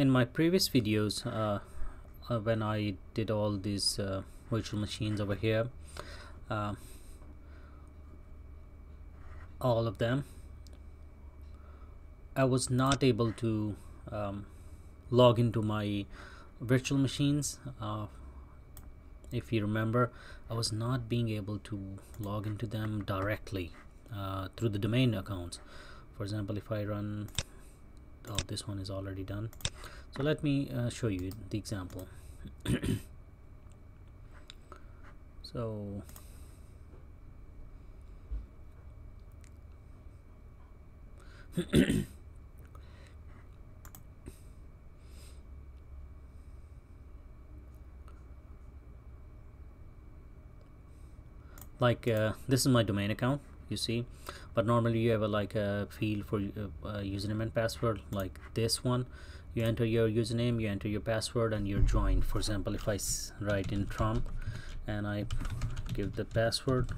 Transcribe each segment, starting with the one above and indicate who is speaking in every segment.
Speaker 1: in my previous videos uh, uh, when I did all these uh, virtual machines over here uh, all of them I was not able to um, log into my virtual machines. Uh, if you remember I was not being able to log into them directly uh, through the domain accounts. For example if I run oh this one is already done. So let me uh, show you the example. So like uh, this is my domain account you see. But normally you have a like a field for uh, username and password like this one. You enter your username you enter your password and you're joined. For example if I write in Trump and I give the password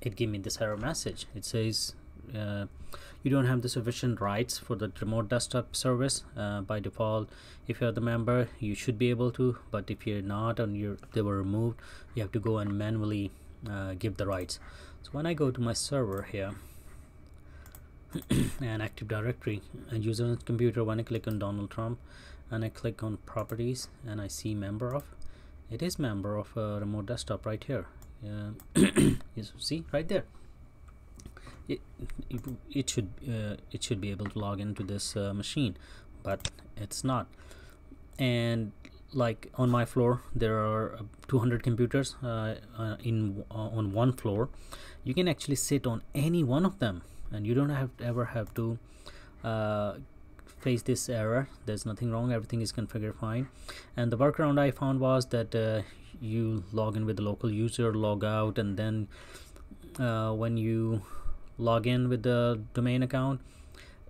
Speaker 1: it give me this error message. It says uh, you don't have the sufficient rights for the remote desktop service. Uh, by default if you're the member you should be able to. But if you're not and you're they were removed you have to go and manually uh, give the rights so when I go to my server here and Active Directory and user computer when I click on Donald Trump and I click on properties and I see member of it is member of a remote desktop right here. Uh, you see right there. It, it, it should uh, it should be able to log into this uh, machine but it's not. And like on my floor there are uh, 200 computers uh, uh, in uh, on one floor. You can actually sit on any one of them and you don't have ever have to uh, face this error. There's nothing wrong. Everything is configured fine. And the workaround I found was that uh, you log in with the local user log out and then when you log in with the domain account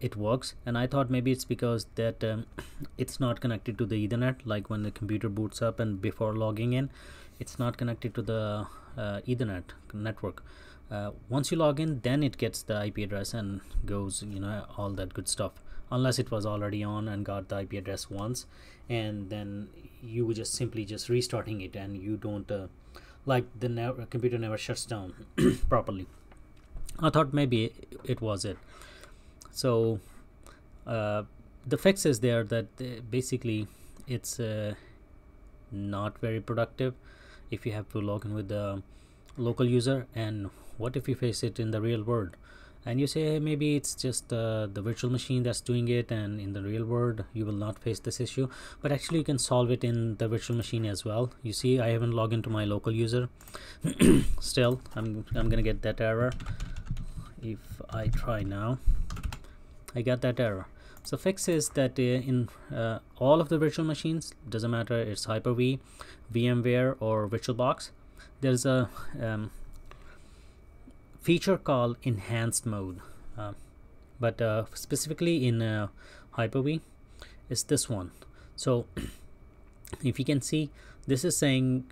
Speaker 1: it works. And I thought maybe it's because that um, it's not connected to the ethernet like when the computer boots up and before logging in it's not connected to the uh, ethernet network. Uh, once you log in then it gets the IP address and goes you know all that good stuff. Unless it was already on and got the IP address once and then you were just simply just restarting it and you don't uh, like the ne computer never shuts down properly. I thought maybe it was it so uh, the fix is there that uh, basically it's uh, not very productive if you have to log in with the local user. And what if you face it in the real world? And you say hey, maybe it's just uh, the virtual machine that's doing it and in the real world you will not face this issue. But actually you can solve it in the virtual machine as well. You see I haven't logged into my local user. Still I'm, I'm gonna get that error if I try now I got that error. So fix is that in uh, all of the virtual machines doesn't matter it's Hyper-V VMware or VirtualBox there's a um, feature called enhanced mode. Uh, but uh, specifically in uh, Hyper-V is this one. So if you can see this is saying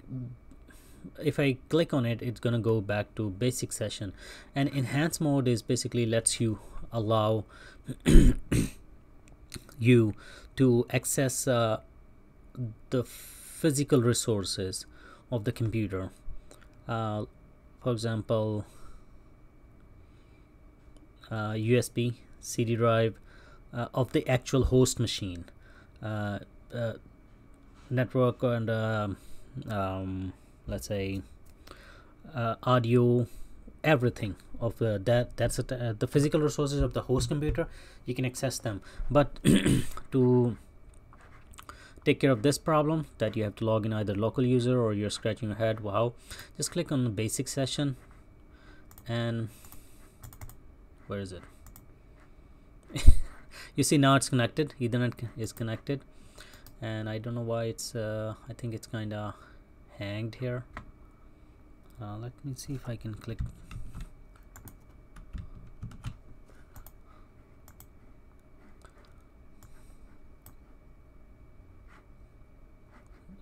Speaker 1: if I click on it it's gonna go back to basic session. And enhanced mode is basically lets you allow you to access uh, the physical resources of the computer. Uh, for example uh, USB CD drive uh, of the actual host machine. Uh, uh, network and um, um, let's say audio everything of the that that's uh, the physical resources of the host computer you can access them. But to take care of this problem that you have to log in either local user or you're scratching your head wow just click on the basic session and where is it? You see now it's connected ethernet is connected and I don't know why it's uh, I think it's kind of hanged here. Uh, let me see if I can click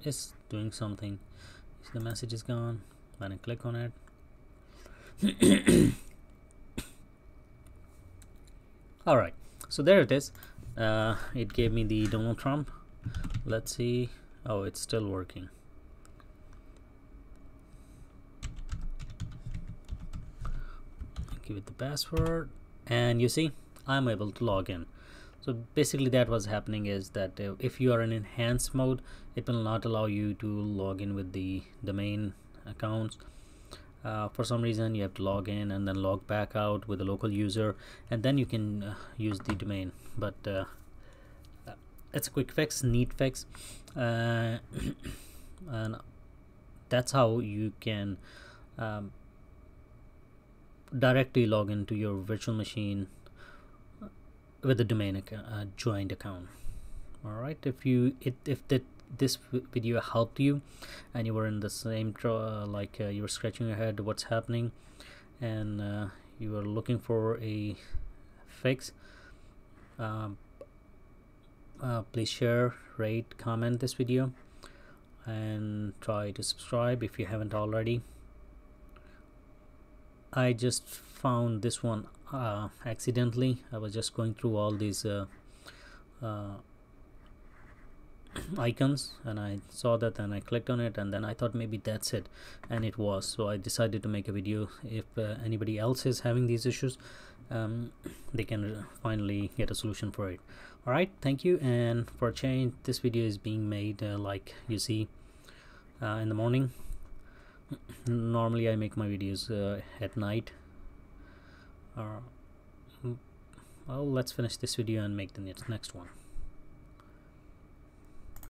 Speaker 1: is doing something. The message is gone. When I click on it. All right. So there it is. Uh, it gave me the Donald Trump. Let's see. Oh it's still working. Give it the password. And you see I'm able to log in so basically that was happening is that uh, if you are in enhanced mode it will not allow you to log in with the domain accounts. Uh, for some reason you have to log in and then log back out with a local user and then you can uh, use the domain. But uh, it's a quick fix neat fix. Uh, and that's how you can um, directly log into your virtual machine with the domain uh, joined account. All right if you it, if that this video helped you and you were in the same uh, like uh, you were scratching your head what's happening and uh, you were looking for a fix um, uh, please share rate comment this video and try to subscribe if you haven't already I just found this one uh, accidentally. I was just going through all these uh, icons and I saw that and I clicked on it and then I thought maybe that's it and it was. So I decided to make a video. If uh, anybody else is having these issues um, they can finally get a solution for it. Alright thank you and for a change this video is being made uh, like you see uh, in the morning normally I make my videos uh, at night. Uh, well let's finish this video and make the next one